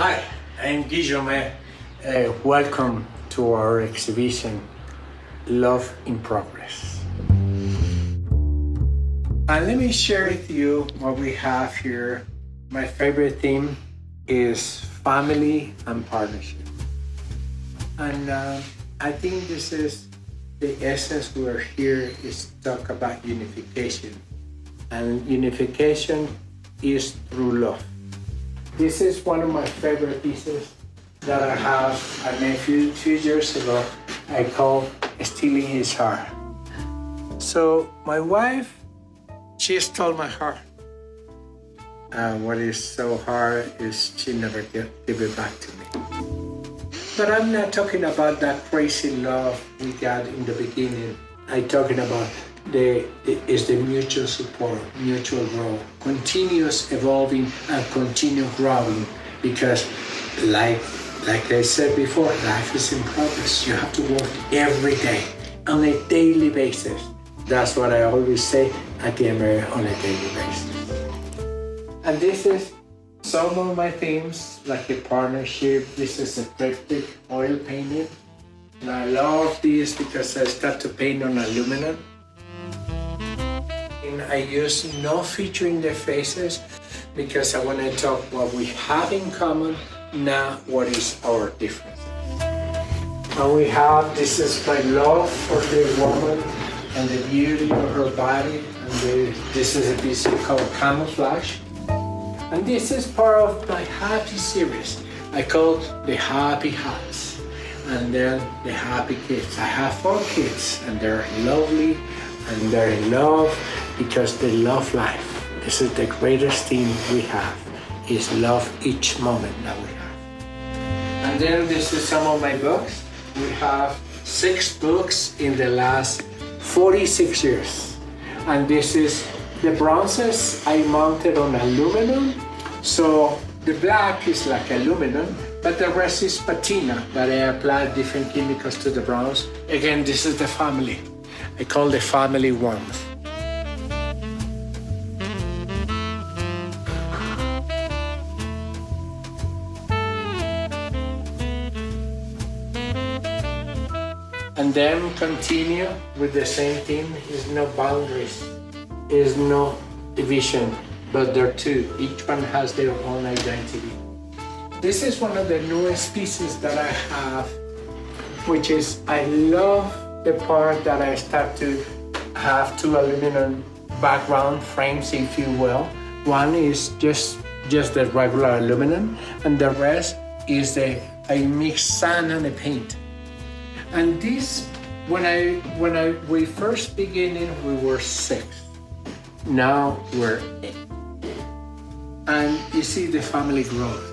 Hi, I'm Guilloume. Uh, welcome to our exhibition, Love in Progress. And let me share with you what we have here. My favorite theme is family and partnership. And uh, I think this is the essence we're here is talk about unification. And unification is through love. This is one of my favorite pieces that I have I made a few, few years ago. I call Stealing His Heart. So my wife, she stole my heart. And what is so hard is she never give, give it back to me. But I'm not talking about that crazy love we got in the beginning. I'm talking about the, is the mutual support, mutual growth, continuous evolving and continue growing because like like I said before, life is in progress. You have to work every day on a daily basis. That's what I always say at the America on a daily basis. And this is some of my themes, like the partnership. This is a triptych oil painting. And I love this because I start to paint on aluminum. I use no feature in the faces because I want to talk what we have in common, not what is our difference. And we have, this is my love for the woman and the beauty of her body. And the, this is a piece called Camouflage. And this is part of my happy series. I call the happy house. And then the happy kids. I have four kids and they're lovely and they're in love because they love life. This is the greatest thing we have is love each moment that we have. And then this is some of my books. We have six books in the last 46 years. And this is the bronzes I mounted on aluminum. So the black is like aluminum, but the rest is patina that I applied different chemicals to the bronze. Again, this is the family. I call the family warmth. And then continue with the same thing. Is no boundaries, is no division, but there are two. Each one has their own identity. This is one of the newest pieces that I have, which is I love the part that I start to have two aluminum background frames, if you will. One is just just the regular aluminum, and the rest is the I mix sand and the paint. And this, when I when I we first beginning, we were six. Now we're eight. And you see the family growth.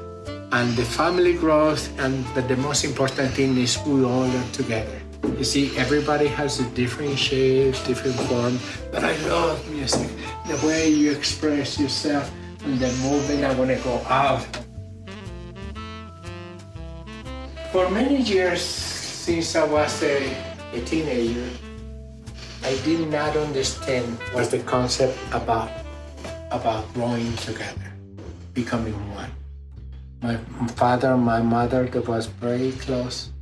And the family growth, and but the most important thing is we all are together. You see, everybody has a different shape, different form, but I love music. The way you express yourself and the movement I want to go out. For many years, since I was a, a teenager, I did not understand what the concept about about growing together, becoming one. My father my mother that was very close,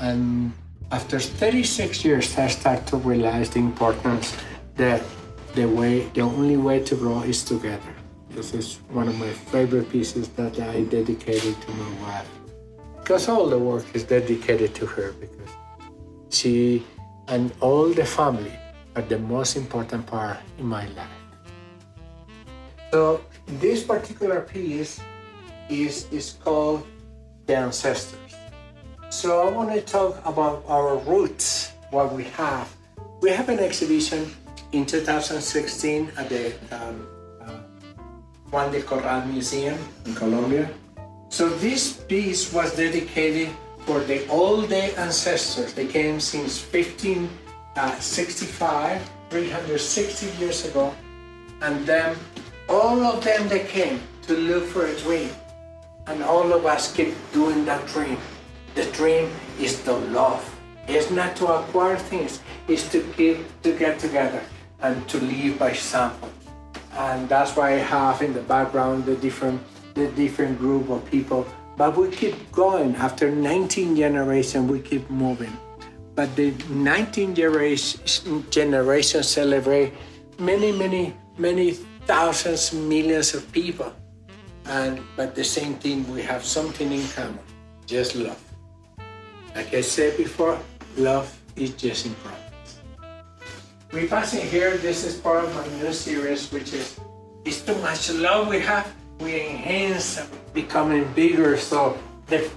and after 36 years, I started to realize the importance that the way, the only way to grow is together. This is one of my favorite pieces that I dedicated to my wife because all the work is dedicated to her because she and all the family are the most important part in my life. So this particular piece is, is called the ancestors. So I want to talk about our roots, what we have. We have an exhibition in 2016 at the um, uh, Juan de Corral Museum in Colombia. So this piece was dedicated for the old day ancestors. They came since 1565, uh, 360 years ago, and then all of them they came to look for a dream, and all of us keep doing that dream. The dream is to love. It's not to acquire things. It's to keep to get together and to live by example. And that's why I have in the background the different the different group of people But we keep going. After 19 generations, we keep moving. But the 19 generation, generation celebrate many, many, many thousands, millions of people. And but the same thing, we have something in common, just love. Like I said before, love is just in progress. We passing here, this is part of my new series, which is it's too much love we have, we enhance becoming bigger so the,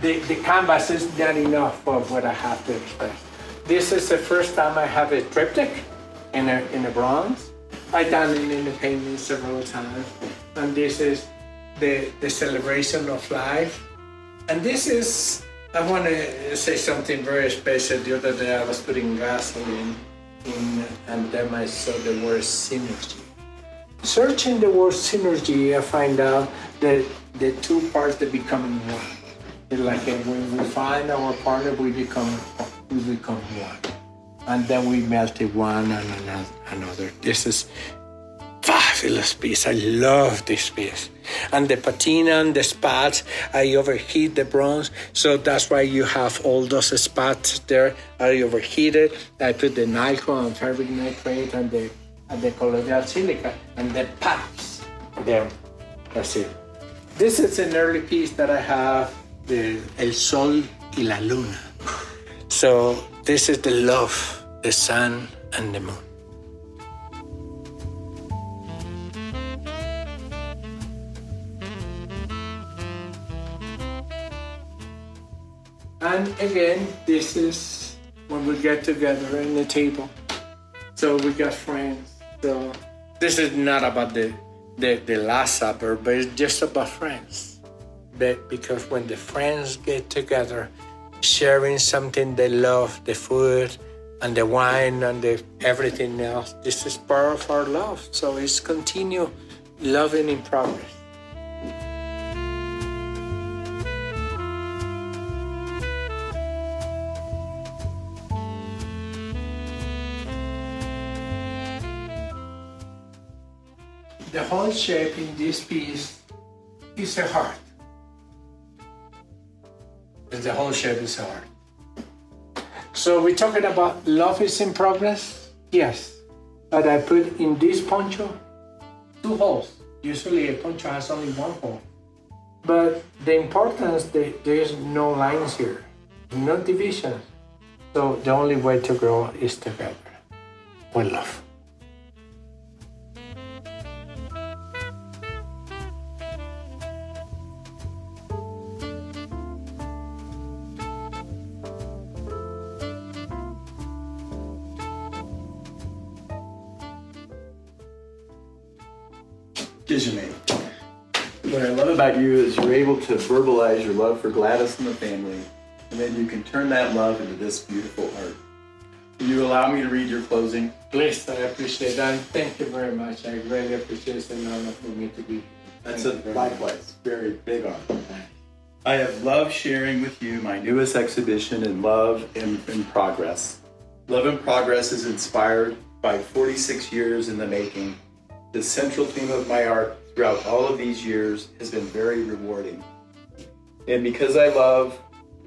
the, the canvas is not enough for what I have to express. This is the first time I have a triptych in a, in a bronze. I've done it in the painting several times. And this is the, the celebration of life. And this is, I want to say something very special. The other day I was putting gasoline in, and then I saw the word synergy. Searching the word synergy, I find out that the two parts that become one. It's like when we find our partner, we become we become one, and then we melt it one and another. This is fabulous piece. I love this piece. And the patina and the spots, I overheat the bronze, so that's why you have all those spots there. I overheated. I put the nickel and ferric nitrate and the the colloidal silica and the pops there. That's it. This is an early piece that I have, the El Sol y la Luna. So this is the love, the sun and the moon. And again, this is when we get together in the table. So we got friends. So this is not about the the, the Last Supper, but it's just about friends. But because when the friends get together, sharing something they love, the food and the wine and the everything else, this is part of our love. So it's continue loving in progress. The whole shape in this piece is a heart. And the whole shape is a heart. So we're talking about love is in progress? Yes. But I put in this poncho two holes. Usually a poncho has only one hole. But the importance, that there is no lines here, no divisions. So the only way to grow is together with love. What I love about you is you're able to verbalize your love for Gladys and the family, and then you can turn that love into this beautiful art. Will you allow me to read your closing? Please, I appreciate that. Thank you very much. I really appreciate it. It's an honor for me to be here. That's a likewise very big honor. I have loved sharing with you my newest exhibition in Love in, in Progress. Love in Progress is inspired by 46 years in the making the central theme of my art throughout all of these years has been very rewarding. And because I love,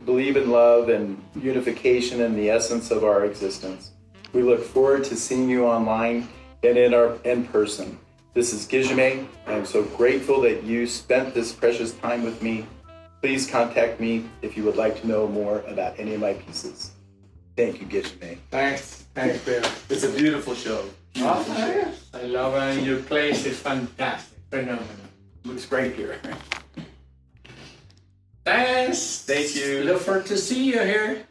believe in love and unification and the essence of our existence, we look forward to seeing you online and in our in person. This is Guilloume. I am so grateful that you spent this precious time with me. Please contact me if you would like to know more about any of my pieces. Thank you, Guilloume. Thanks. Thanks, Bill. It's a beautiful show. Oh, I love it. Your place is fantastic. Phenomenal. Looks great here. Thanks. Thank you. Look forward to see you here.